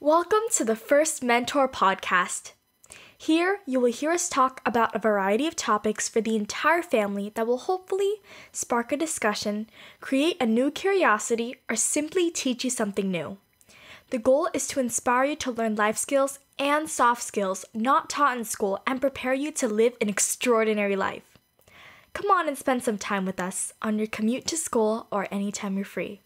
Welcome to the First Mentor podcast. Here, you will hear us talk about a variety of topics for the entire family that will hopefully spark a discussion, create a new curiosity, or simply teach you something new. The goal is to inspire you to learn life skills and soft skills not taught in school and prepare you to live an extraordinary life. Come on and spend some time with us on your commute to school or anytime you're free.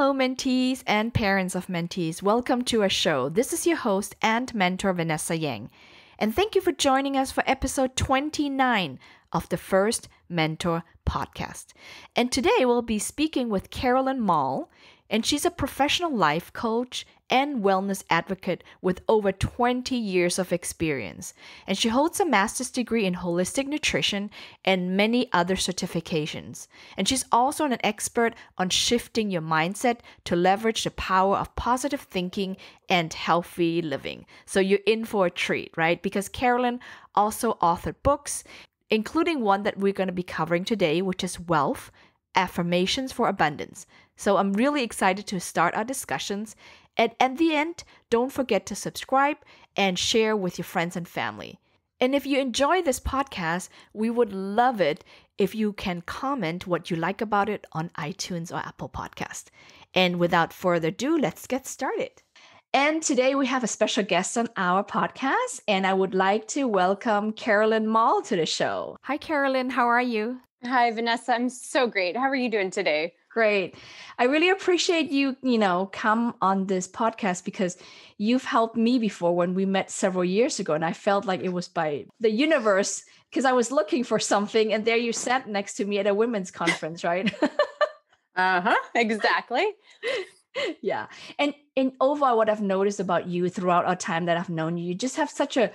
Hello, mentees and parents of mentees. Welcome to our show. This is your host and mentor, Vanessa Yang. And thank you for joining us for episode 29 of the First Mentor podcast. And today we'll be speaking with Carolyn Maul, and she's a professional life coach and wellness advocate with over 20 years of experience. And she holds a master's degree in holistic nutrition and many other certifications. And she's also an expert on shifting your mindset to leverage the power of positive thinking and healthy living. So you're in for a treat, right? Because Carolyn also authored books, including one that we're going to be covering today, which is Wealth Affirmations for Abundance. So I'm really excited to start our discussions and at the end, don't forget to subscribe and share with your friends and family. And if you enjoy this podcast, we would love it if you can comment what you like about it on iTunes or Apple Podcast. And without further ado, let's get started. And today we have a special guest on our podcast, and I would like to welcome Carolyn Maul to the show. Hi, Carolyn. How are you? Hi, Vanessa. I'm so great. How are you doing today? Great. I really appreciate you, you know, come on this podcast because you've helped me before when we met several years ago. And I felt like it was by the universe because I was looking for something. And there you sat next to me at a women's conference, right? uh huh. Exactly. yeah. And, and overall what I've noticed about you throughout our time that I've known you, you just have such a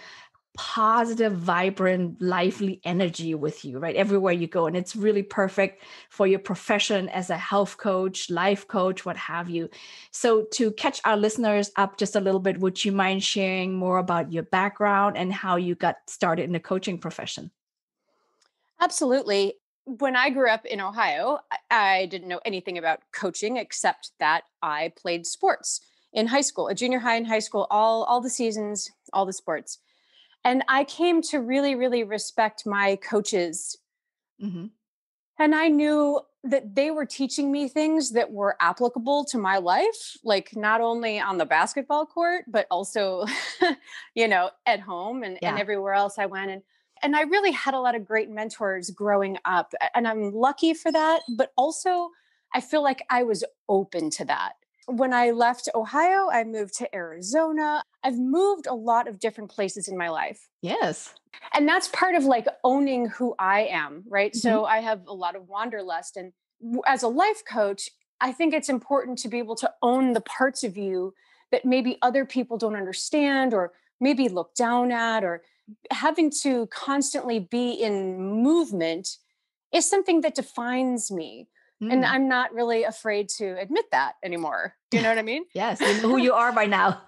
positive, vibrant, lively energy with you, right? Everywhere you go. And it's really perfect for your profession as a health coach, life coach, what have you. So, to catch our listeners up just a little bit, would you mind sharing more about your background and how you got started in the coaching profession? Absolutely. When I grew up in Ohio, I didn't know anything about coaching except that I played sports in high school, a junior high and high school, all all the seasons, all the sports and I came to really, really respect my coaches. Mm-hmm. And I knew that they were teaching me things that were applicable to my life, like not only on the basketball court, but also, you know, at home and, yeah. and everywhere else I went. And and I really had a lot of great mentors growing up. And I'm lucky for that. But also, I feel like I was open to that. When I left Ohio, I moved to Arizona. I've moved a lot of different places in my life. Yes. And that's part of like owning who I am, right? Mm-hmm. So I have a lot of wanderlust. And as a life coach, I think it's important to be able to own the parts of you that maybe other people don't understand or maybe look down at or having to constantly be in movement is something that defines me Mm. And I'm not really afraid to admit that anymore. Do you know what I mean? yes, you know who you are by now.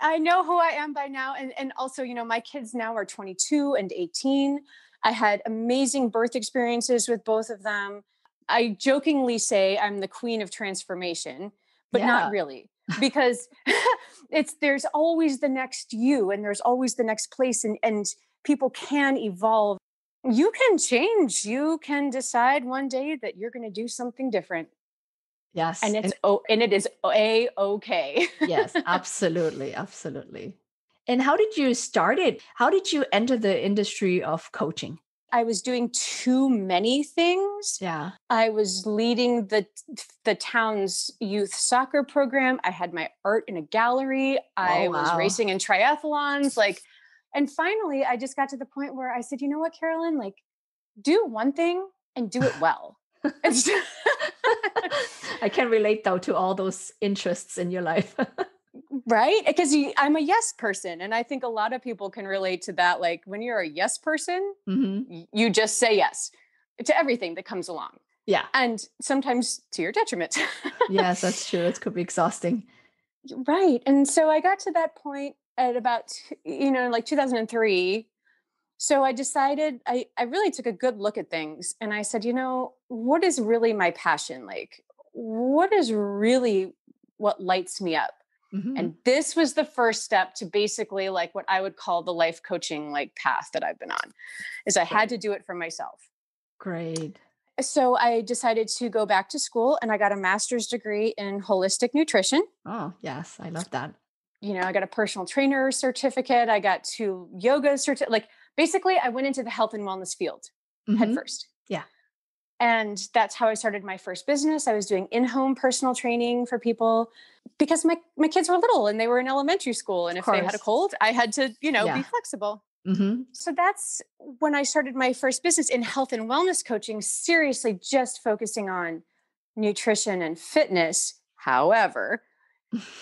I know who I am by now. And, and also, you know, my kids now are 22 and 18. I had amazing birth experiences with both of them. I jokingly say I'm the queen of transformation, but yeah. not really because it's there's always the next you and there's always the next place and and people can evolve you can change. You can decide one day that you're going to do something different. Yes. And it's and, oh and it is a okay. yes, absolutely, absolutely. And how did you start it? How did you enter the industry of coaching? I was doing too many things. Yeah. I was leading the the town's youth soccer program. I had my art in a gallery. Oh, I oh, wow. was racing in triathlons. Like and finally, I just got to the point where I said, you know what, Carolyn, like do one thing and do it well. I can relate though to all those interests in your life. right? Because I'm a yes person. And I think a lot of people can relate to that. Like when you're a yes person, mm-hmm. you just say yes to everything that comes along. Yeah. And sometimes to your detriment. yes, that's true. It could be exhausting. Right. And so I got to that point at about you know like 2003 so i decided i i really took a good look at things and i said you know what is really my passion like what is really what lights me up mm-hmm. and this was the first step to basically like what i would call the life coaching like path that i've been on is i had to do it for myself great so I decided to go back to school and I got a master's degree in holistic nutrition. Oh, yes, I love that. You know, I got a personal trainer certificate, I got two yoga certificate. Like basically, I went into the health and wellness field mm-hmm. head first. Yeah. And that's how I started my first business. I was doing in-home personal training for people because my my kids were little and they were in elementary school and if they had a cold, I had to, you know, yeah. be flexible. Mm-hmm. So that's when I started my first business in health and wellness coaching, seriously just focusing on nutrition and fitness. However,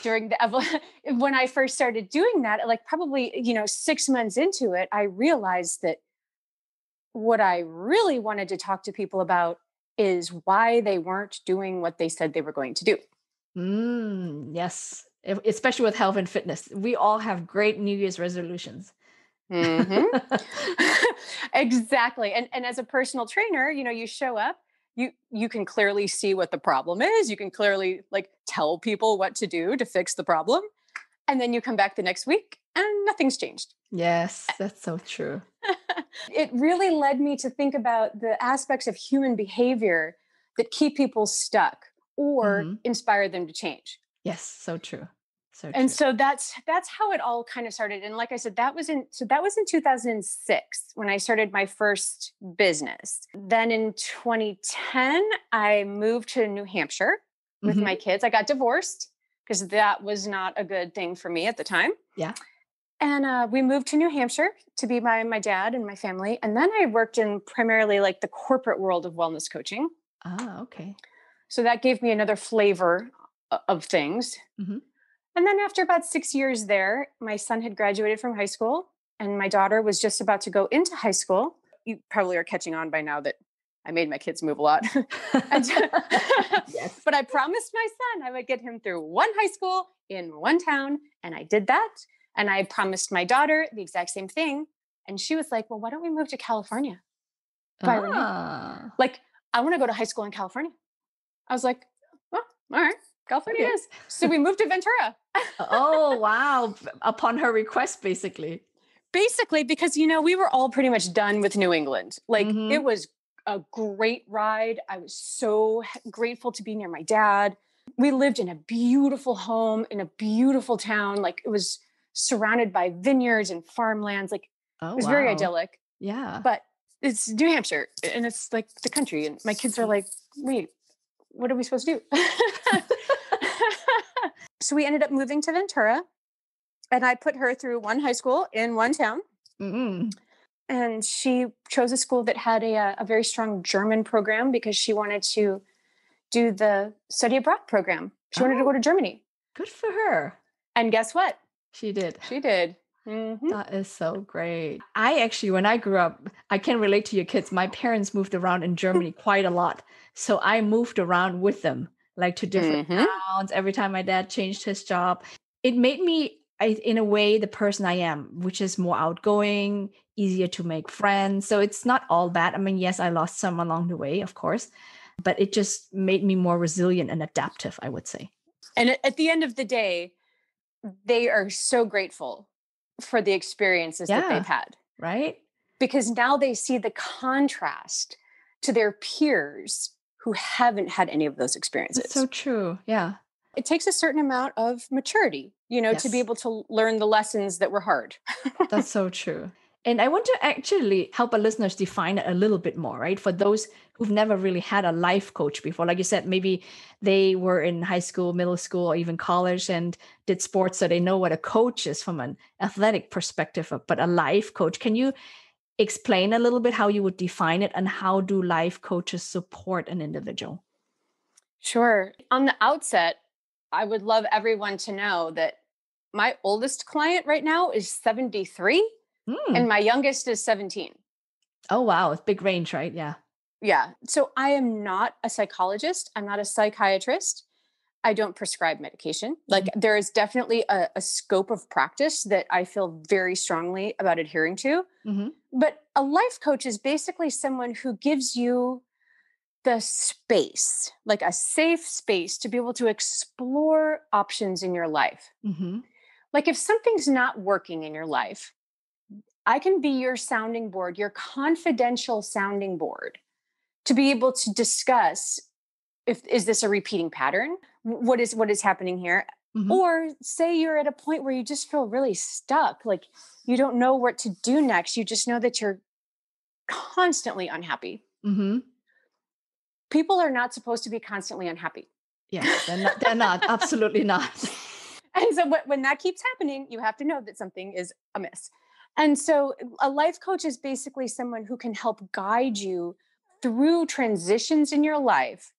during the when I first started doing that, like probably, you know, 6 months into it, I realized that what I really wanted to talk to people about is why they weren't doing what they said they were going to do. Mm, yes, especially with health and fitness. We all have great New Year's resolutions. Mm-hmm. exactly. And and as a personal trainer, you know, you show up, you you can clearly see what the problem is. You can clearly like tell people what to do to fix the problem. And then you come back the next week and nothing's changed. Yes, that's so true. it really led me to think about the aspects of human behavior that keep people stuck or mm-hmm. inspire them to change. Yes, so true. So and so that's that's how it all kind of started. And like I said, that was in so that was in 2006 when I started my first business. Then in 2010, I moved to New Hampshire with mm-hmm. my kids. I got divorced because that was not a good thing for me at the time. Yeah. And uh, we moved to New Hampshire to be by my dad and my family. And then I worked in primarily like the corporate world of wellness coaching. Ah, okay. So that gave me another flavor of things. Mm-hmm. And then after about six years there, my son had graduated from high school and my daughter was just about to go into high school. You probably are catching on by now that I made my kids move a lot. yes. But I promised my son I would get him through one high school in one town. And I did that. And I promised my daughter the exact same thing. And she was like, Well, why don't we move to California? Ah. Like, I want to go to high school in California. I was like, Well, all right. California okay. is. So we moved to Ventura. oh, wow. Upon her request, basically. Basically, because, you know, we were all pretty much done with New England. Like, mm-hmm. it was a great ride. I was so grateful to be near my dad. We lived in a beautiful home in a beautiful town. Like, it was surrounded by vineyards and farmlands. Like, oh, it was wow. very idyllic. Yeah. But it's New Hampshire and it's like the country. And my kids are like, wait, what are we supposed to do? so we ended up moving to Ventura, and I put her through one high school in one town. Mm-hmm. And she chose a school that had a, uh, a very strong German program because she wanted to do the study abroad program. She oh, wanted to go to oh. Germany. Good for her. And guess what? She did. She did. Mm-hmm. That is so great. I actually, when I grew up, I can relate to your kids. My parents moved around in Germany quite a lot. So I moved around with them like to different mm-hmm. towns every time my dad changed his job. It made me, I, in a way, the person I am, which is more outgoing, easier to make friends. So it's not all bad. I mean, yes, I lost some along the way, of course, but it just made me more resilient and adaptive, I would say. And at the end of the day, they are so grateful for the experiences yeah, that they've had. Right. Because now they see the contrast to their peers who haven't had any of those experiences. That's so true. Yeah. It takes a certain amount of maturity, you know, yes. to be able to learn the lessons that were hard. That's so true. And I want to actually help our listeners define it a little bit more, right? For those who've never really had a life coach before, like you said, maybe they were in high school, middle school, or even college and did sports, so they know what a coach is from an athletic perspective. But a life coach, can you explain a little bit how you would define it and how do life coaches support an individual? Sure. On the outset, I would love everyone to know that my oldest client right now is 73 mm. and my youngest is 17. Oh, wow. It's big range, right? Yeah. Yeah. So I am not a psychologist, I'm not a psychiatrist. I don't prescribe medication. Like Mhm. there is definitely a, a scope of practice that I feel very strongly about adhering to. Mhm. But a life coach is basically someone who gives you the space, like a safe space to be able to explore options in your life. Mhm. Like if something's not working in your life, I can be your sounding board, your confidential sounding board to be able to discuss if is this a repeating pattern? What is what is happening here? Mhm. Or say you're at a point where you just feel really stuck, like you don't know what to do next. You just know that you're constantly unhappy. Mhm. People are not supposed to be constantly unhappy. Yeah, they're not. They're not. Absolutely not. And so when that keeps happening, you have to know that something is amiss. And so a life coach is basically someone who can help guide you through transitions in your life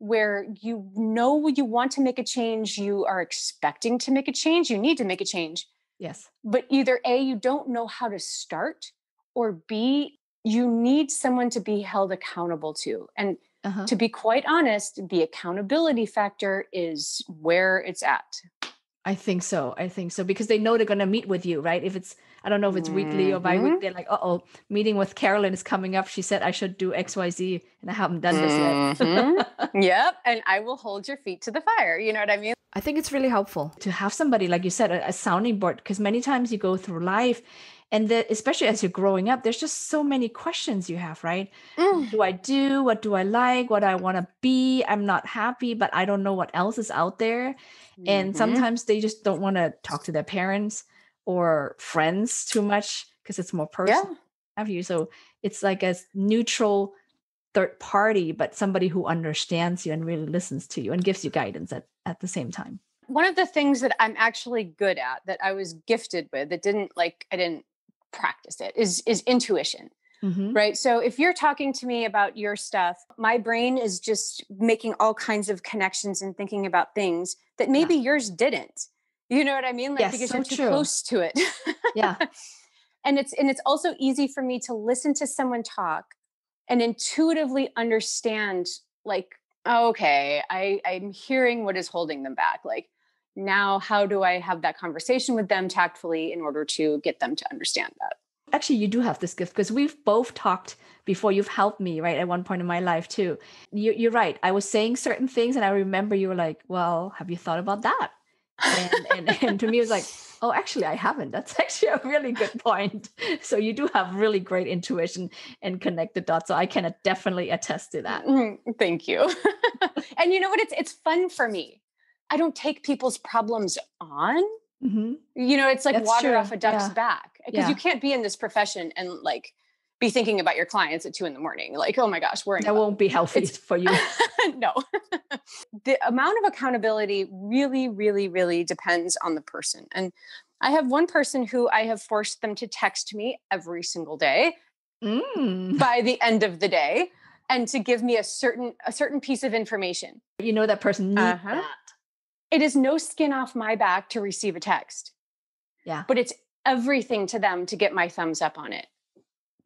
where you know you want to make a change, you are expecting to make a change, you need to make a change, Yes. but either A, you don't know how to start, or B, you need someone to be held accountable to. And Uh-huh. to be quite honest, the accountability factor is where it's at. I think so. I think so because they know they're gonna meet with you, right? If it's I don't know if it's weekly or Mhm. bi-weekly, they're like, uh oh, meeting with Carolyn is coming up. She said I should do XYZ and I haven't done this yet. Yep. And I will hold your feet to the fire. You know what I mean? I think it's really helpful to have somebody, like you said, a, a sounding board, because many times you go through life and that especially as you're growing up, there's just so many questions you have, right? Mm. do I do? What do I like? What do I want to be? I'm not happy, but I don't know what else is out there. And Mhm. sometimes they just don't want to talk to their parents or friends too much because it's more personal. yeah. Have you? So it's like a neutral third party, but somebody who understands you and really listens to you and gives you guidance at, at the same time. One of the things that I'm actually good at that I was gifted with that didn't like I didn't practice it is is intuition. Mhm. right? So if you're talking to me about your stuff, my brain is just making all kinds of connections and thinking about things that maybe yours didn't. You know what I mean? Like Yes, because so you're too true. close to it. Yeah. and it's and it's also easy for me to listen to someone talk and intuitively understand like okay i i'm hearing what is holding them back like now how do i have that conversation with them tactfully in order to get them to understand that Actually, you do have this gift because we've both talked before. You've helped me, right, at one point in my life too. You, you're right. I was saying certain things, and I remember you were like, "Well, have you thought about that?" And and, and to me, it was like, "Oh, actually, I haven't." That's actually a really good point. So you do have really great intuition and connect the dots. So I can definitely attest to that. Mm, Thank you. and you know what? It's it's fun for me. I don't take people's problems on. Mhm. You know, it's like That's water true. off a duck's Yeah. back because Yeah. you can't be in this profession and like be thinking about your clients at two in the morning. Like, oh my gosh, worrying. That won't be healthy It's- for you. no. the amount of accountability really, really, really depends on the person. And I have one person who I have forced them to text me every single day Mm. by the end of the day and to give me a certain a certain piece of information. You know that person needs Uh-huh. that. It is no skin off my back to receive a text, Yeah, but it's everything to them to get my thumbs up on it.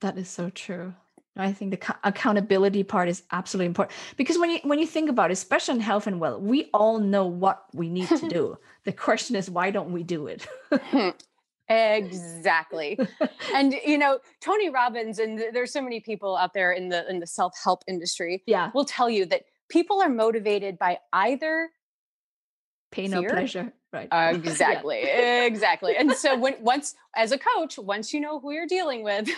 That is so true. I think the accountability part is absolutely important because when you when you think about it, especially in health and well, we all know what we need to do. the question is, why don't we do it? exactly. and you know, Tony Robbins and there's so many people out there in the in the self-help industry yeah, will tell you that people are motivated by either pain or pleasure, right? Uh, Yeah. exactly exactly and so when once as a coach once you know who you're dealing with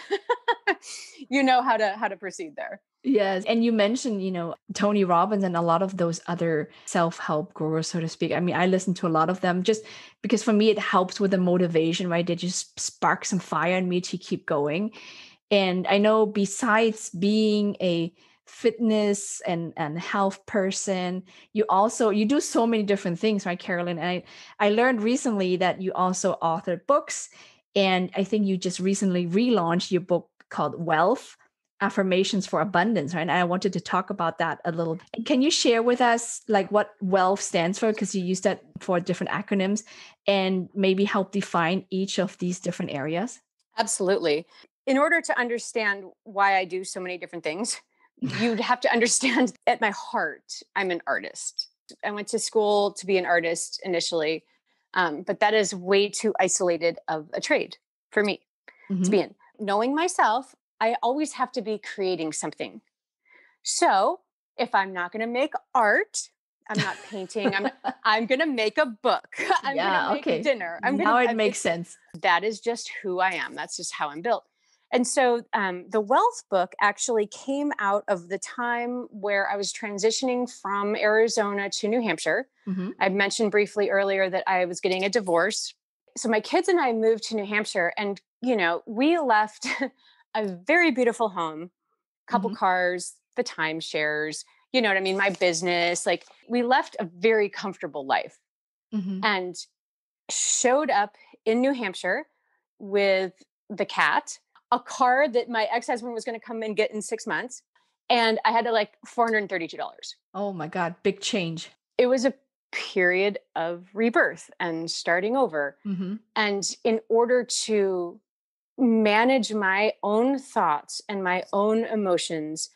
you know how to how to proceed there Yes. And you mentioned, you know, Tony Robbins and a lot of those other self help gurus, so to speak. I mean, I listen to a lot of them just because for me, it helps with the motivation, right? They just spark some fire in me to keep going. And I know besides being a fitness and, and health person, you also, you do so many different things, right, Carolyn? And I, I learned recently that you also authored books. And I think you just recently relaunched your book called Wealth affirmations for abundance right? And i wanted to talk about that a little. Can you share with us like what wealth stands for? Because you use that for different acronyms and maybe help define each of these different areas. Absolutely. In order to understand why i do so many different things you'd have to understand at my heart i'm an artist I went to school to be an artist initially, um, but that is way too isolated of a trade for me mm-hmm. to be in. Knowing myself, I always have to be creating something. So if I'm not going to make art, I'm not painting. I'm I'm gonna make a book. I'm yeah, gonna make okay. dinner. I'm now gonna, it makes sense. That is just who I am. That's just how I'm built. And so um, the wealth book actually came out of the time where I was transitioning from Arizona to New Hampshire. Mm-hmm. I mentioned briefly earlier that I was getting a divorce. So my kids and I moved to New Hampshire, and you know, we left a very beautiful home, couple mm-hmm. cars, the timeshares, you know what I mean? My business, like we left a very comfortable life mm-hmm. and showed up in New Hampshire with the cat a car that my ex-husband was going to come and get in six months and i had to like $432 oh my god big change it was a period of rebirth and starting over mm-hmm. and in order to manage my own thoughts and my own emotions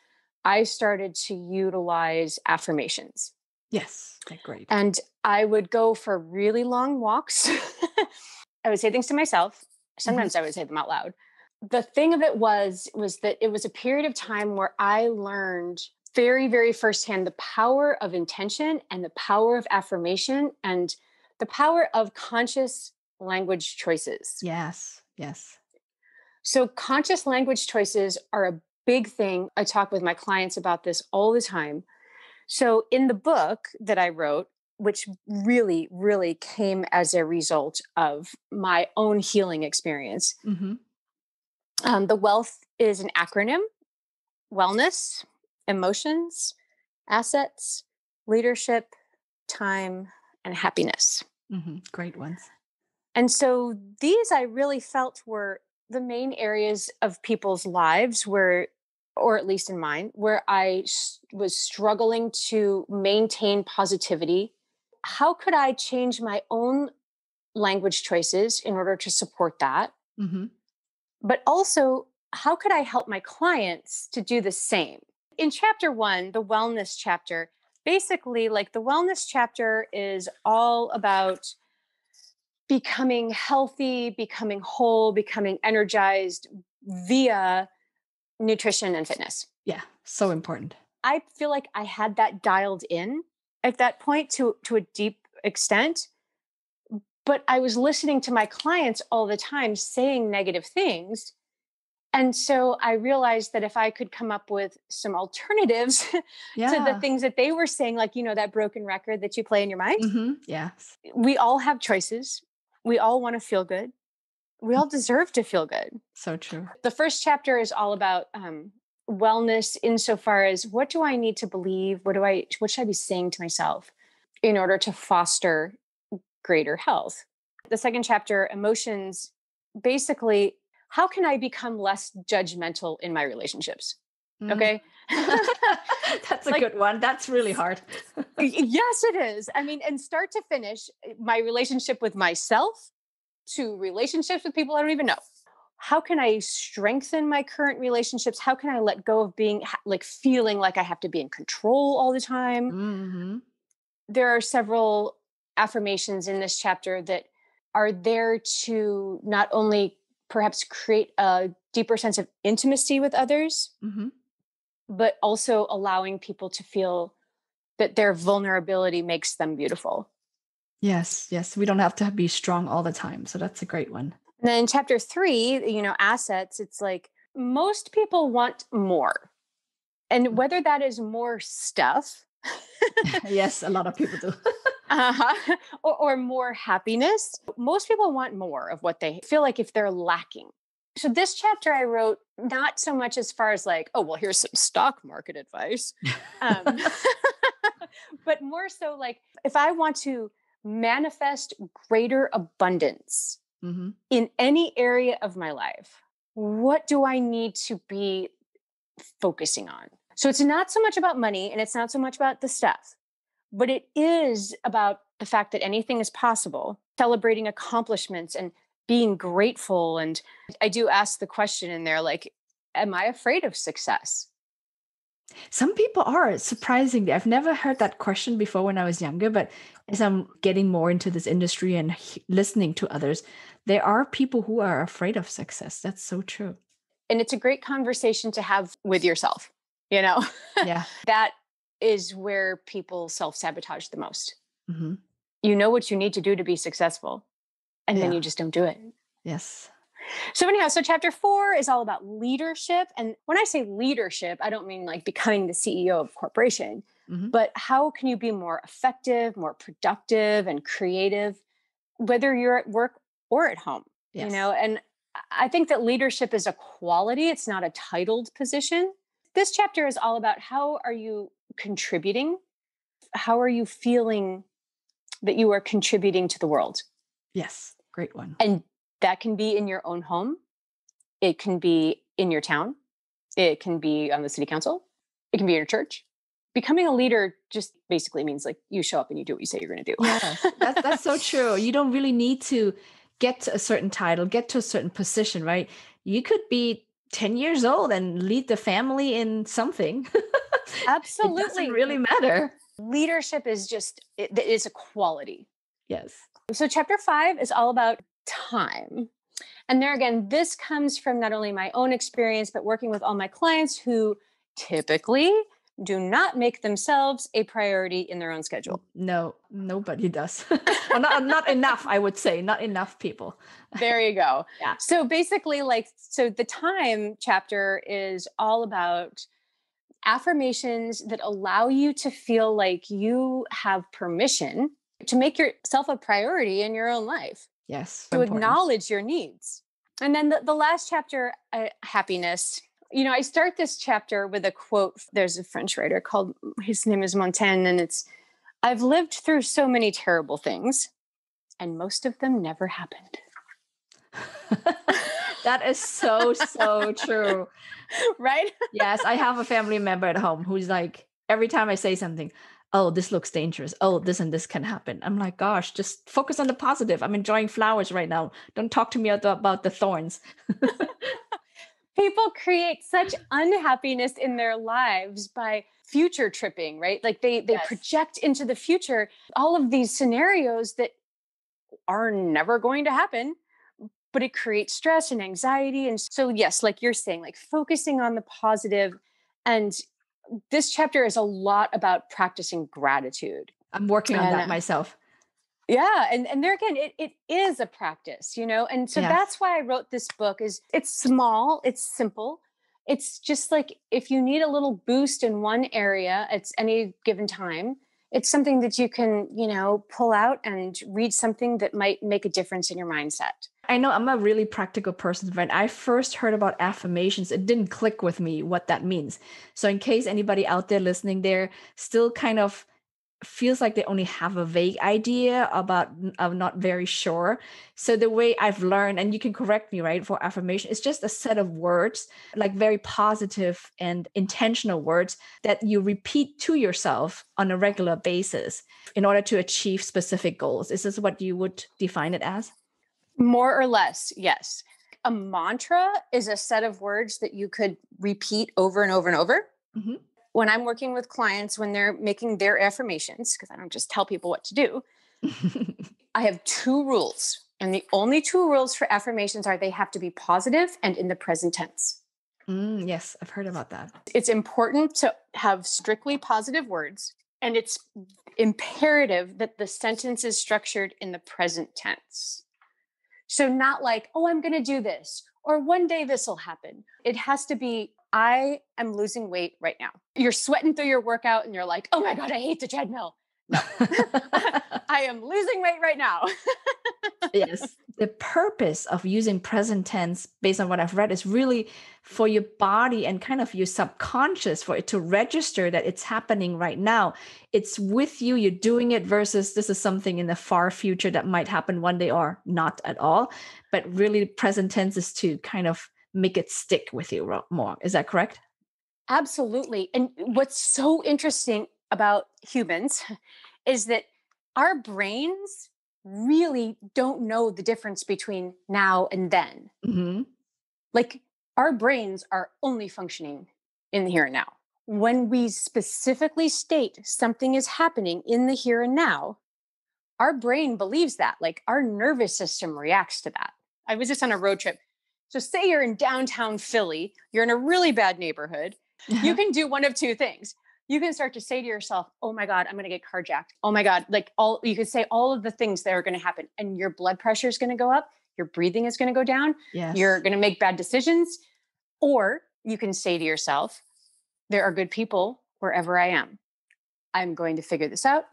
i started to utilize affirmations yes great and i would go for really long walks i would say things to myself mm-hmm. sometimes mm-hmm. i would say them out loud the thing of it was was that it was a period of time where I learned very very firsthand the power of intention and the power of affirmation and the power of conscious language choices. Yes. Yes. So conscious language choices are a big thing. I talk with my clients about this all the time. So in the book that I wrote, which really, really came as a result of my own healing experience, mm-hmm. Um, the wealth is an acronym wellness, emotions, assets, leadership, time, and happiness. Mm-hmm. Great ones. And so these I really felt were the main areas of people's lives where, or at least in mine, where I was struggling to maintain positivity. How could I change my own language choices in order to support that? Mm-hmm but also how could I help my clients to do the same? In chapter one, the wellness chapter, basically, like the wellness chapter is all about becoming healthy, becoming whole, becoming energized via nutrition and fitness. Yeah, so important. I feel like I had that dialed in at that point to to a deep extent but I was listening to my clients all the time saying negative things. And so I realized that if I could come up with some alternatives yeah. to the things that they were saying, like, you know, that broken record that you play in your mind. Mm-hmm. Yes. We all have choices. We all want to feel good. We all deserve to feel good. So true. The first chapter is all about um, wellness insofar as what do I need to believe? What do I, what should I be saying to myself in order to foster greater health. The second chapter, emotions, basically, how can I become less judgmental in my relationships? Mm. Okay. That's a like, good one. That's really hard. yes, it is. I mean, and start to finish, eh, my relationship with myself to relationships with people I don't even know. How can I strengthen my current relationships? How can I let go of being like feeling like I have to be in control all the time? Mm-hmm. There are several affirmations in this chapter that are there to not only perhaps create a deeper sense of intimacy with others, mm-hmm. but also allowing people to feel that their vulnerability makes them beautiful. Yes, yes. We don't have to be strong all the time. So that's a great one. And then chapter three, you know, assets, it's like most people want more. And mm. whether that is more stuff. yes, a lot of people do. uh-huh. or, or more happiness. Most people want more of what they feel like if they're lacking. So this chapter I wrote not so much as far as like, oh well, here's some stock market advice, um, but more so like if I want to manifest greater abundance mm-hmm. in any area of my life, what do I need to be focusing on? So it's not so much about money and it's not so much about the stuff but it is about the fact that anything is possible, celebrating accomplishments and being grateful. And I do ask the question in there like, am I afraid of success? Some people are surprisingly. I've never heard that question before when I was younger, but as I'm getting more into this industry and listening to others, there are people who are afraid of success. That's so true. And it's a great conversation to have with yourself, you know? Yeah. that is where people self sabotage the most. Mm-hmm. You know what you need to do to be successful, and yeah. then you just don't do it. Yes. So, anyhow, so chapter four is all about leadership. And when I say leadership, I don't mean like becoming the CEO of a corporation, mm-hmm. but how can you be more effective, more productive, and creative, whether you're at work or at home? Yes. You know, and I think that leadership is a quality, it's not a titled position. This chapter is all about how are you contributing? How are you feeling that you are contributing to the world? Yes, great one. And that can be in your own home, it can be in your town, it can be on the city council, it can be in your church. Becoming a leader just basically means like you show up and you do what you say you're going to do. yes, that's, that's so true. You don't really need to get to a certain title, get to a certain position, right? You could be 10 years old and lead the family in something. Absolutely. it doesn't really matter. Leadership is just, it is a quality. Yes. So, chapter five is all about time. And there again, this comes from not only my own experience, but working with all my clients who typically do not make themselves a priority in their own schedule. No, nobody does. well, not, not enough, I would say, not enough people. there you go. Yeah. So basically, like, so the time chapter is all about affirmations that allow you to feel like you have permission to make yourself a priority in your own life. Yes. To important. acknowledge your needs. And then the, the last chapter, uh, happiness. You know, I start this chapter with a quote. There's a French writer called, his name is Montaigne, and it's, I've lived through so many terrible things, and most of them never happened. that is so, so true. Right? yes. I have a family member at home who's like, every time I say something, oh, this looks dangerous. Oh, this and this can happen. I'm like, gosh, just focus on the positive. I'm enjoying flowers right now. Don't talk to me about the thorns. People create such unhappiness in their lives by future tripping, right? Like they they yes. project into the future all of these scenarios that are never going to happen but it creates stress and anxiety and so yes like you're saying like focusing on the positive and this chapter is a lot about practicing gratitude. I'm working on and, that myself. Yeah, and and there again, it it is a practice, you know, and so that's why I wrote this book. Is it's small, it's simple, it's just like if you need a little boost in one area at any given time, it's something that you can, you know, pull out and read something that might make a difference in your mindset. I know I'm a really practical person. When I first heard about affirmations, it didn't click with me what that means. So, in case anybody out there listening, they're still kind of feels like they only have a vague idea about i'm not very sure so the way i've learned and you can correct me right for affirmation it's just a set of words like very positive and intentional words that you repeat to yourself on a regular basis in order to achieve specific goals is this what you would define it as more or less, yes. A mantra is a set of words that you could repeat over and over and over. Mm-hmm. When I'm working with clients, when they're making their affirmations, because I don't just tell people what to do, I have two rules. And the only two rules for affirmations are they have to be positive and in the present tense. Mm, yes, I've heard about that. It's important to have strictly positive words, and it's imperative that the sentence is structured in the present tense. So, not like, oh, I'm going to do this, or one day this will happen. It has to be, I am losing weight right now. You're sweating through your workout and you're like, oh my God, I hate the treadmill. No, I am losing weight right now. yes. The purpose of using present tense, based on what I've read, is really for your body and kind of your subconscious for it to register that it's happening right now. It's with you, you're doing it versus this is something in the far future that might happen one day or not at all. But really, present tense is to kind of make it stick with you more. Is that correct? Absolutely. And what's so interesting about humans is that our brains really don't know the difference between now and then. Mm-hmm. Like our brains are only functioning in the here and now. when we specifically state something is happening in the here and now, our brain believes that. Like our nervous system reacts to that. I was just on a road trip. So, say you're in downtown Philly, you're in a really bad neighborhood. You can do one of two things. You can start to say to yourself, Oh my God, I'm going to get carjacked. Oh my God. Like all, you could say all of the things that are going to happen, and your blood pressure is going to go up, your breathing is going to go down, Yes. you're going to make bad decisions. Or you can say to yourself, there are good people wherever I am. I'm going to figure this out.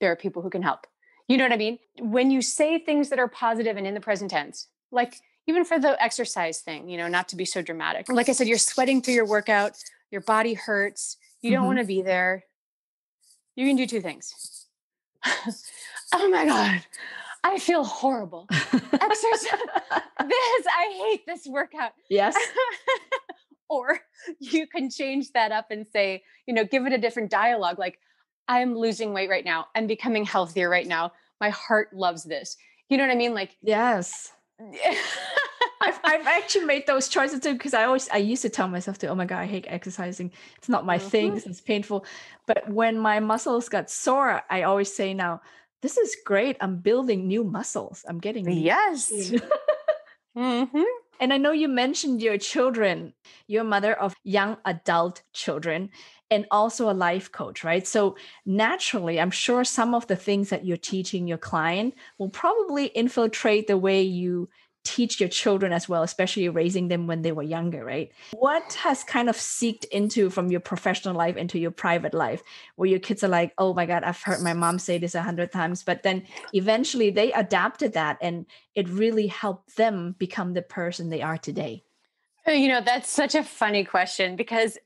There are people who can help. You know what I mean? When you say things that are positive and in the present tense, like even for the exercise thing, you know, not to be so dramatic. Like I said, you're sweating through your workout, your body hurts, you don't Mhm. want to be there. You can do two things. oh my God, I feel horrible. Exercise. this, I hate this workout. yes. or you can change that up and say, you know, give it a different dialogue like, I'm losing weight right now. I'm becoming healthier right now. My heart loves this. You know what I mean? Like, Yes. I've, I've actually made those choices too because I always I used to tell myself to oh my god I hate exercising. It's not my thing. Mhm. this is painful. But when my muscles got sore I always say now this is great. I'm building new muscles. I'm getting yes. skin." hmm and I know you mentioned your children you're a mother of young adult children and also a life coach right so naturally I'm sure some of the things that you're teaching your client will probably infiltrate the way you teach your children as well, especially raising them when they were younger, right? What has kind of seeped into from your professional life into your private life, where your kids are like, oh my God, I've heard my mom say this a hundred times, but then eventually they adapted that and it really helped them become the person they are today. Uh, You know, that's such a funny question because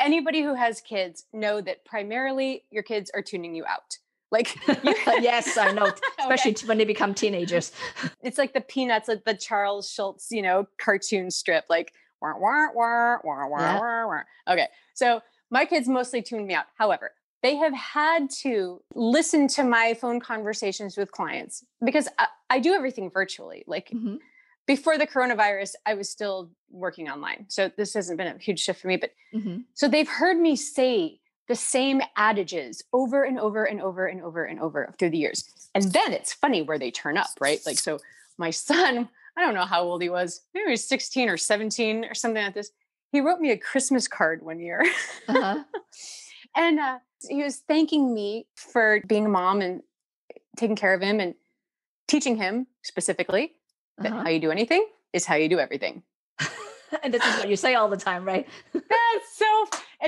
anybody who has kids know that primarily your kids are tuning you out. Like, yes, I know, especially Okay. when they become teenagers. it's like the peanuts, like the Charles Schulz, you know, cartoon strip, like wah, wah, wah, wah, wah, Yeah. wah, wah. Okay. So my kids mostly tune me out. However, they have had to listen to my phone conversations with clients because I, I do everything virtually. Like Mhm. Before the coronavirus, I was still working online. So this hasn't been a huge shift for me, but Mhm. so they've heard me say the same adages over and over and over and over and over through the years. And then it's funny where they turn up, right? Like, so my son, I don't know how old he was, maybe he was 16 or 17 or something like this. He wrote me a Christmas card one year. Uh-huh. and uh, he was thanking me for being a mom and taking care of him and teaching him specifically that Uh-huh. how you do anything is how you do everything. and this is what you say all the time, right? That's so,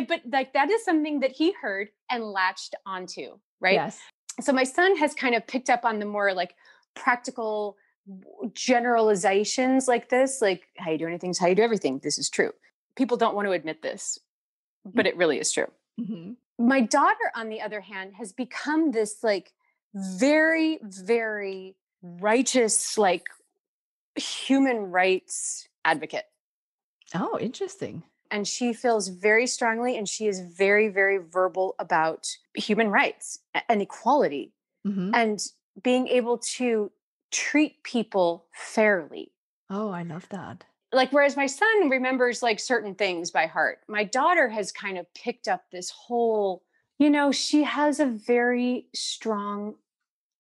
but like that is something that he heard and latched onto, right? Yes. So my son has kind of picked up on the more like practical generalizations like this, like how you do anything is how you do everything. This is true. People don't want to admit this, but it really is true. Mhm. My daughter, on the other hand, has become this like very, very righteous, like human rights advocate. Oh, interesting. and she feels very strongly and she is very very verbal about human rights and equality Mhm. and being able to treat people fairly Oh, I love that. like whereas my son remembers like certain things by heart my daughter has kind of picked up this whole you know she has a very strong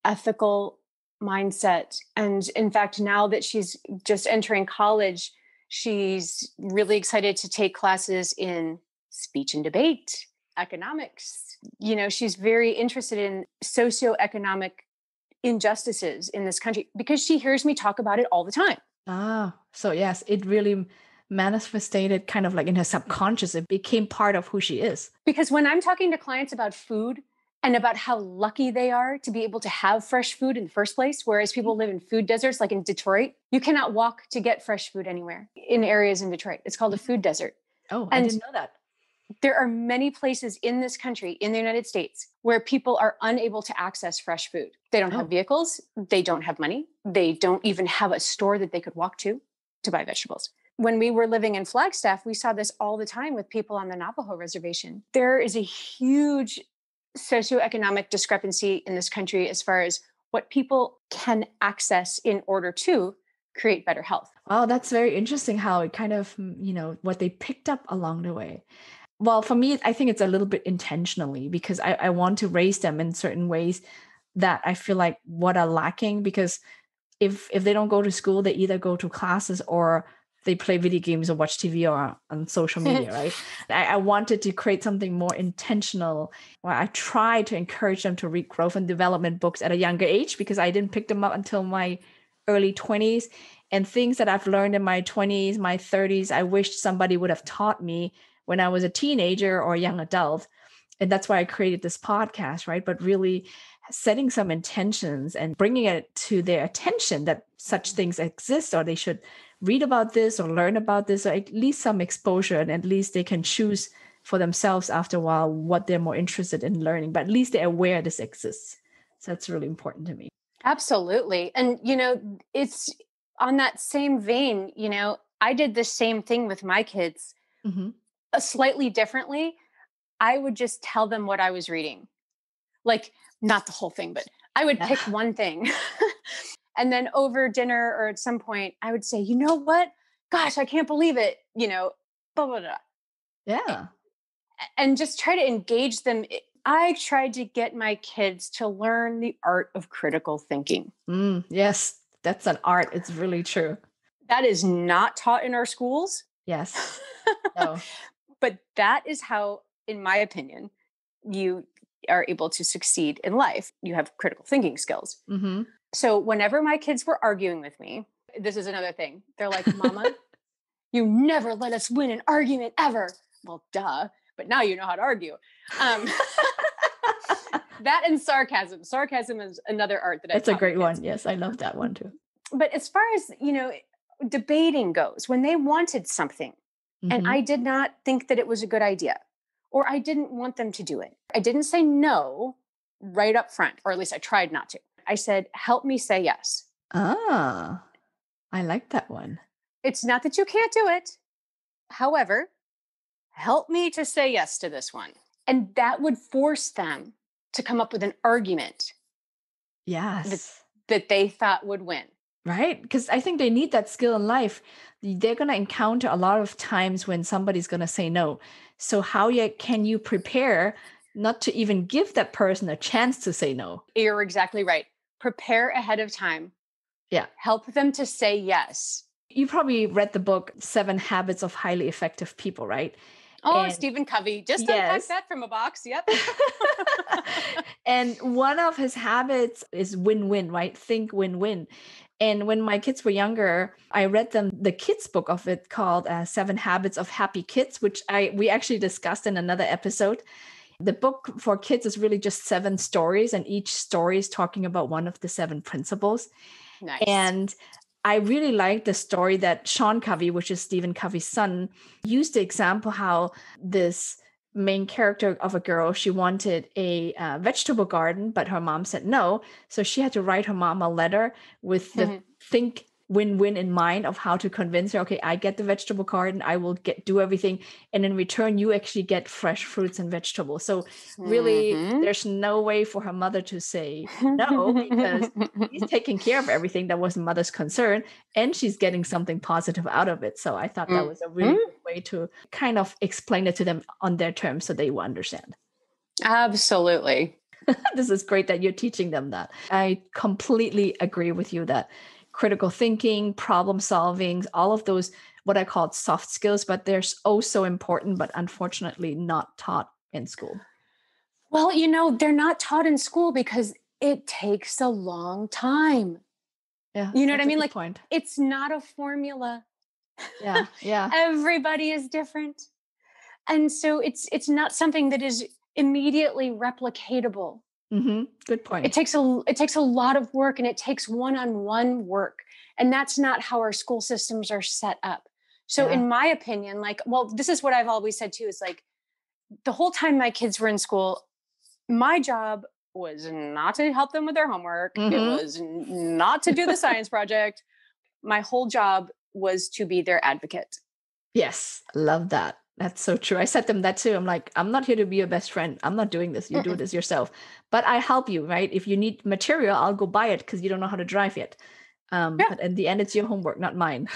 ethical mindset and in fact now that she's just entering college she's really excited to take classes in speech and debate economics you know she's very interested in socioeconomic injustices in this country because she hears me talk about it all the time Ah, so yes, it really manifested kind of like in her subconscious. It became part of who she is. because when I'm talking to clients about food and about how lucky they are to be able to have fresh food in the first place, whereas people mm-hmm. live in food deserts, like in Detroit, you cannot walk to get fresh food anywhere in areas in Detroit. It's called a food desert. Oh, I didn't know that. There are many places in this country, in the United States, where people are unable to access fresh food. They don't Oh. have vehicles, they don't have money, they don't even have a store that they could walk to to buy vegetables. When we were living in Flagstaff, we saw this all the time with people on the Navajo reservation. There is a huge socioeconomic discrepancy in this country as far as what people can access in order to create better health. Oh, that's very interesting how it kind of, mm, you know, what they picked up along the way. well, for me, I think it's a little bit intentionally because I, I want to raise them in certain ways that I feel like what are lacking because if if they don't go to school, they either go to classes or they play video games or watch TV or on social media, right? I, I, wanted to create something more intentional where I try to encourage them to read growth and development books at a younger age because I didn't pick them up until my early 20s. And things that I've learned in my 20s, my 30s, I wish somebody would have taught me when I was a teenager or a young adult. And that's why I created this podcast, right? But really setting some intentions and bringing it to their attention that such things exist or they should read about this or learn about this or at least some exposure and at least they can choose for themselves after a while what they're more interested in learning but at least they're aware this exists. So that's really important to me. Absolutely. And you know it's on that same vein you know i did the same thing with my kids mm-hmm. Uh, slightly differently. I would just tell them what i was reading. Like not the whole thing but i would pick one thing And then over dinner or at some point, I would say, you know what? Gosh, I can't believe it. You know, blah, blah, blah. Yeah. And just try to engage them. I tried to get my kids to learn the art of critical thinking. Mm, yes, that's an art. It's really true. That is not taught in our schools. Yes. No. but that is how, in my opinion, you are able to succeed in life. You have critical thinking skills. Mm-hmm. So whenever my kids were arguing with me, this is another thing. They're like, Mama, you never let us win an argument ever. Well, duh. But now you know how to argue. Um, that and sarcasm. Sarcasm is another art that I. It's a great one. Yes, I love that one too. But as far as you know, debating goes, when they wanted something, mm-hmm. and I did not think that it was a good idea, or I didn't want them to do it, I didn't say no right up front, or at least I tried not to. I said, help me say yes. Ah, I like that one. It's not that you can't do it. However, help me to say yes to this one. And that would force them to come up with an argument. Yes. That, that they thought would win. Right? Because I think they need that skill in life. They're going to encounter a lot of times when somebody's going to say no. So, how you, can you prepare not to even give that person a chance to say no? You're exactly right prepare ahead of time. Yeah. Help them to say yes. You probably read the book Seven Habits of Highly Effective People, right? Oh, and, Stephen Covey. Just yes. unpack that from a box. Yep. and one of his habits is win-win, right? Think win-win. And when my kids were younger, I read them the kids book of it called uh, Seven Habits of Happy Kids, which I we actually discussed in another episode. The book for kids is really just seven stories, and each story is talking about one of the seven principles. Nice. And I really like the story that Sean Covey, which is Stephen Covey's son, used the example how this main character of a girl she wanted a uh, vegetable garden but her mom said no so she had to write her mom a letter with the mm-hmm. think win-win in mind of how to convince her okay i get the vegetable garden i will get do everything. And in return you actually get fresh fruits and vegetables. So really mm-hmm. there's no way for her mother to say no because he's taking care of everything that was mother's concern and she's getting something positive out of it. So i thought that was a really mm-hmm. good way to kind of explain it to them on their terms so they will understand. Absolutely. This is great that you're teaching them that. I completely agree with you that critical thinking, problem solving, all of those, what I call soft skills, but they're also oh, important, but unfortunately not taught in school. Well, you know, they're not taught in school because it takes a long time. Yeah. You know what I mean? Like point. it's not a formula. Yeah. Yeah. Everybody is different. And so it's it's not something that is immediately replicatable. Mm-hmm. Good point. It takes a it takes a lot of work and it takes one-on-one work. And that's not how our school systems are set up. So yeah. in my opinion, like, well, this is what I've always said too, is like the whole time my kids were in school, my job was not to help them with their homework. Mm-hmm. It was not to do the science project. My whole job was to be their advocate. Yes, love that. That's so true. I said them that too. I'm like, I'm not here to be your best friend. I'm not doing this. You do this yourself. But I help you, right? If you need material, I'll go buy it because you don't know how to drive yet. Um, yeah. But in the end, it's your homework, not mine.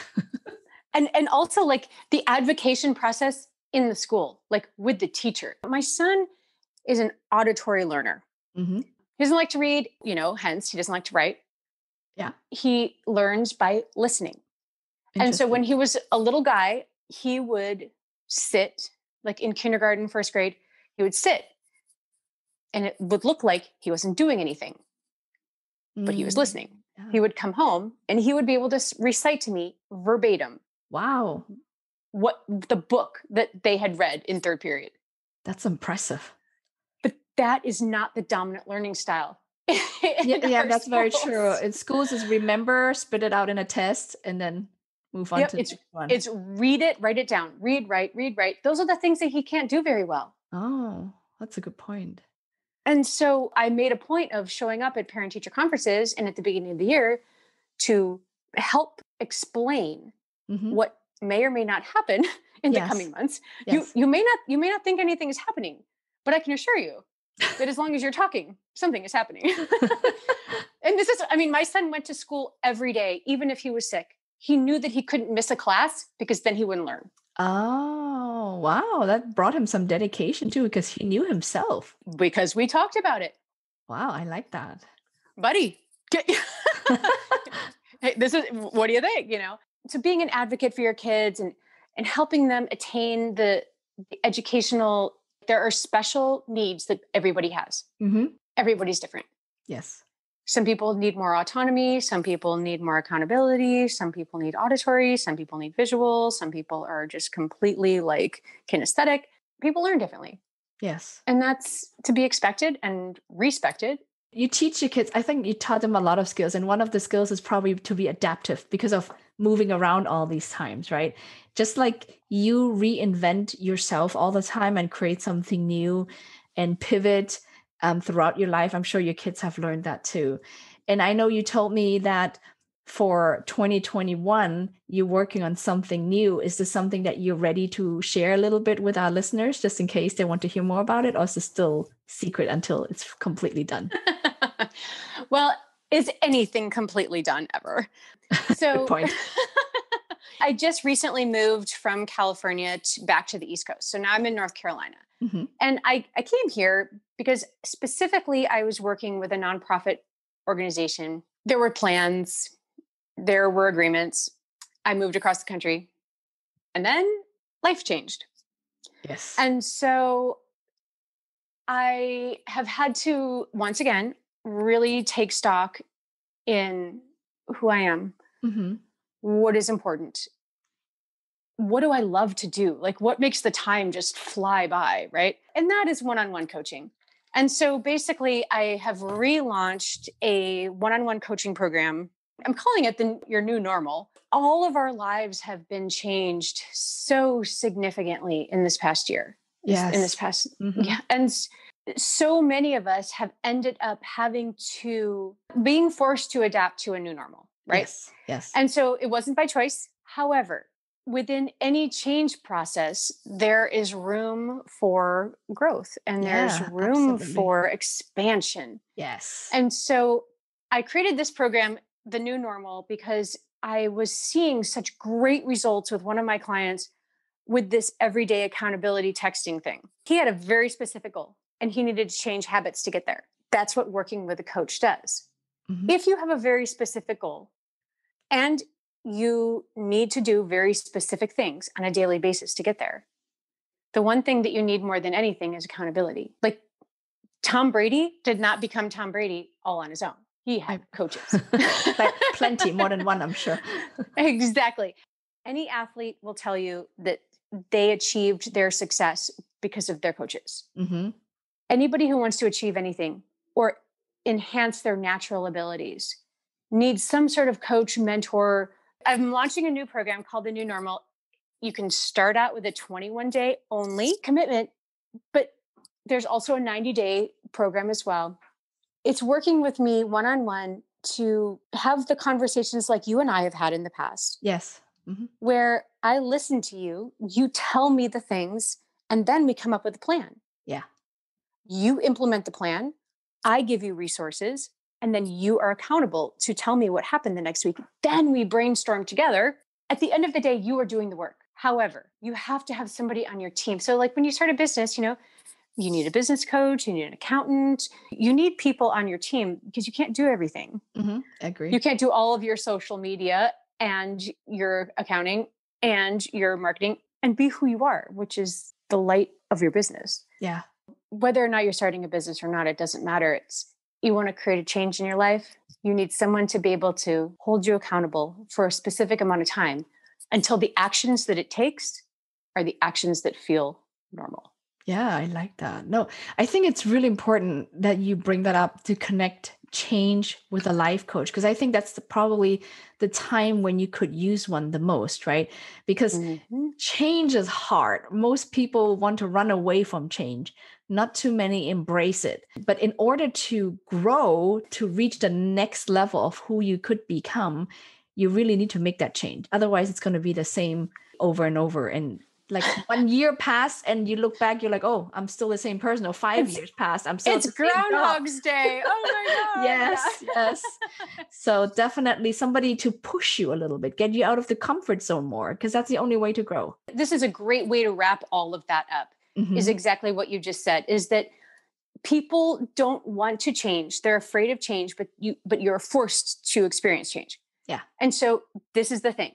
and and also like the advocation process in the school, like with the teacher. My son is an auditory learner. Mm-hmm. He doesn't like to read, you know, hence he doesn't like to write. Yeah. He learns by listening. And so when he was a little guy, he would sit, like in kindergarten, first grade, he would sit and it would look like he wasn't doing anything, but he was Mm, listening. yeah. He would come home and he would be able to recite to me verbatim Wow, what the book that they had read in third period. that's impressive. But that is not the dominant learning style. Yeah, yeah, that's very true. In schools, is remember, spit it out in a test, and then move on Yep, to the it's- next one. It's read it, write it down, read, write, read, write. Those are the things that he can't do very well. oh, that's a good point. And so I made a point of showing up at parent teacher conferences and at the beginning of the year to help explain Mhm. what may or may not happen in the coming months. Yes. You you may not you may not think anything is happening, but I can assure you that as long as you're talking, something is happening. and this is I mean my son went to school every day even if he was sick. He knew that he couldn't miss a class because then he wouldn't learn. oh, wow, that brought him some dedication too, because he knew himself. Because we talked about it. Wow, I like that. buddy get hey this is what do you think you know so being an advocate for your kids and and helping them attain the, the educational there are special needs that everybody has hmm everybody's different Yes. Some people need more autonomy some people need more accountability some people need auditory some people need visual some people are just completely like kinesthetic. People learn differently. Yes. and that's to be expected and respected. You teach your kids i think you taught them a lot of skills and one of the skills is probably to be adaptive because of moving around all these times right? Just like you reinvent yourself all the time and create something new and pivot um, throughout your life i'm sure your kids have learned that too and i know you told me that for 2021 you're working on something new is this something that you're ready to share a little bit with our listeners just in case they want to hear more about it or is it still secret until it's completely done well, is anything completely done ever? So point. I just recently moved from California to, back to the East Coast. So now I'm in North Carolina. Mhm. And I, I came here because specifically I was working with a nonprofit organization. There were plans, there were agreements. I moved across the country. And then life changed. Yes. And so I have had to, once again, really take stock in who I am, hmm what is important, what do I love to do? Like, what makes the time just fly by, right? And that is one on one coaching. And so basically, I have relaunched a one on one coaching program. I'm calling it the, your new normal. All of our lives have been changed so significantly in this past year yes. in this past Mhm. yeah and so many of us have ended up having to being forced to adapt to a new normal right Yes. Yes. and so it wasn't by choice however within any change process there is room for growth and there's room absolutely. for expansion yes. and so I created this program, The New Normal, because I was seeing such great results with one of my clients with this everyday accountability texting thing. He had a very specific goal and he needed to change habits to get there. That's what working with a coach does. Mhm. If you have a very specific goal and you need to do very specific things on a daily basis to get there, the one thing that you need more than anything is accountability. Like Tom Brady did not become Tom Brady all on his own. He had coaches. Pl- Plenty, more than one, I'm sure. exactly. Any athlete will tell you that they achieved their success because of their coaches. hmm Anybody who wants to achieve anything or enhance their natural abilities needs some sort of coach, mentor. I'm launching a new program called The New Normal. You can start out with a 21 day only commitment, but there's also a 90 day program as well. It's working with me one on one to have the conversations like you and I have had in the past Yes. hmm where I listen to you, you tell me the things, and then we come up with a plan. Yeah. You implement the plan, I give you resources, and then you are accountable to tell me what happened the next week. Then we brainstorm together. At the end of the day, you are doing the work. However, you have to have somebody on your team. So, like when you start a business, you know, you need a business coach, you need an accountant, you need people on your team because you can't do everything. Mm-hmm. Agree. You can't do all of your social media and your accounting and your marketing and be who you are, which is the light of your business. Yeah. Whether or not you're starting a business or not, it doesn't matter. It's you want to create a change in your life, you need someone to be able to hold you accountable for a specific amount of time until the actions that it takes are the actions that feel normal. Yeah, I like that. No, I think it's really important that you bring that up to connect change with a life coach because I think that's the, probably the time when you could use one the most, right? Because mm-hmm. change is hard. Most people want to run away from change, not too many embrace it. But in order to grow, to reach the next level of who you could become, you really need to make that change. Otherwise, it's going to be the same over and over. And like one year passed and you look back, you're like, oh, I'm still the same person. Or five it's, years passed, I'm still it's Groundhog's Day. Oh my god. yes, yes. So definitely somebody to push you a little bit, get you out of the comfort zone more, because that's the only way to grow. This is a great way to wrap all of that up. Mm-hmm. Is exactly what you just said. Is that people don't want to change. They're afraid of change, but you but you're forced to experience change. Yeah. And so this is the thing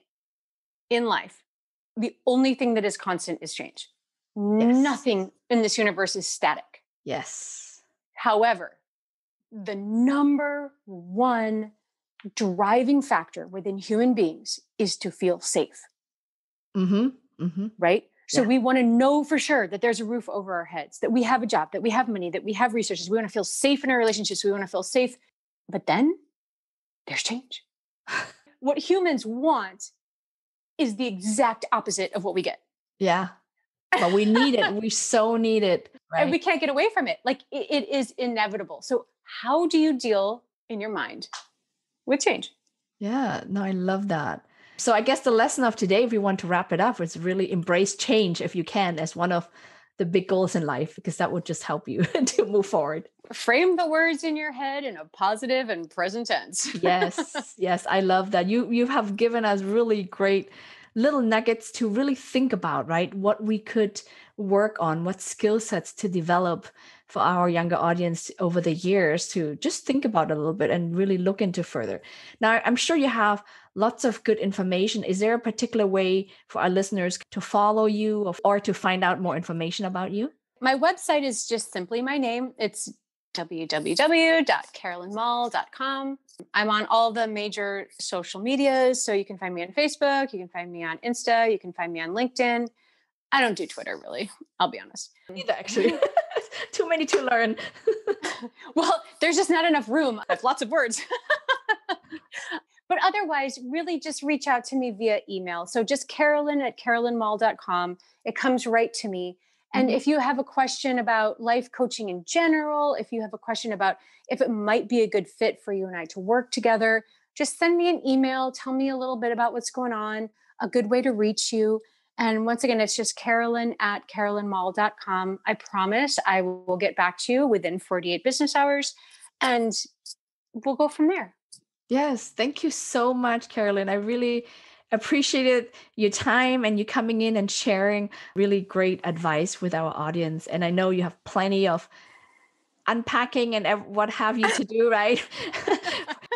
in life the only thing that is constant is change. Yes. Nothing in this universe is static. Yes. However, the number one driving factor within human beings is to feel safe. Mm-hmm. Mm-hmm. Right? So yeah. we want to know for sure that there's a roof over our heads, that we have a job, that we have money, that we have resources. We want to feel safe in our relationships. We want to feel safe. But then there's change. what humans want is the exact opposite of what we get. Yeah. But we need it. we so need it. Right? And we can't get away from it. Like it, it is inevitable. So, how do you deal in your mind with change? Yeah. No, I love that. So, I guess the lesson of today, if we want to wrap it up, is really embrace change if you can as one of the big goals in life because that would just help you to move forward. Frame the words in your head in a positive and present tense. yes, yes, I love that. You you have given us really great little nuggets to really think about, right? What we could work on, what skill sets to develop for our younger audience over the years to just think about a little bit and really look into further. Now, I'm sure you have lots of good information. Is there a particular way for our listeners to follow you or to find out more information about you? My website is just simply my name. It's www.carolynmaul.com. I'm on all the major social medias. So you can find me on Facebook, you can find me on Insta, you can find me on LinkedIn. I don't do Twitter really, I'll be honest. Neither actually. Too many to learn. well, there's just not enough room. I have lots of words. but otherwise, really just reach out to me via email. So just Carolyn at carolynmaul.com. It comes right to me. And mm-hmm. if you have a question about life coaching in general, if you have a question about if it might be a good fit for you and I to work together, just send me an email. Tell me a little bit about what's going on, a good way to reach you. And once again, it's just Carolyn at carolynmaul.com. I promise I will get back to you within 48 business hours and we'll go from there. Yes. Thank you so much, Carolyn. I really appreciated your time and you coming in and sharing really great advice with our audience. And I know you have plenty of unpacking and what have you to do, right?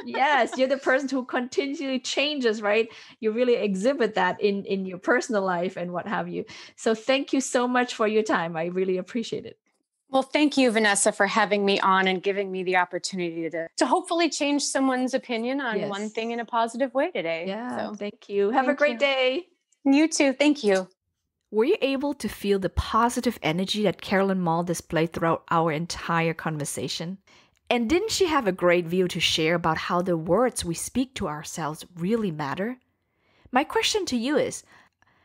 yes, you're the person who continually changes, right? You really exhibit that in in your personal life and what have you. So thank you so much for your time. I really appreciate it. Well, thank you, Vanessa, for having me on and giving me the opportunity to, to hopefully change someone's opinion on yes. one thing in a positive way today. Yeah. So, thank you. Have thank a great you. day. You too. Thank you. Were you able to feel the positive energy that Carolyn Maul displayed throughout our entire conversation? And didn't she have a great view to share about how the words we speak to ourselves really matter? My question to you is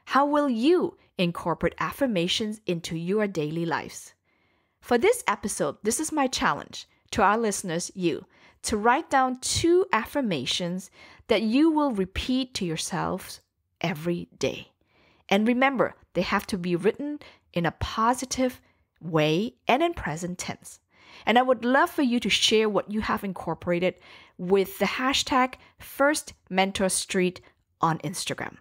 how will you incorporate affirmations into your daily lives? For this episode, this is my challenge to our listeners, you, to write down two affirmations that you will repeat to yourselves every day. And remember, they have to be written in a positive way and in present tense. And I would love for you to share what you have incorporated with the hashtag First Mentor Street on Instagram.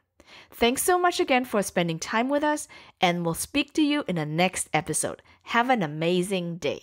Thanks so much again for spending time with us, and we'll speak to you in the next episode. Have an amazing day.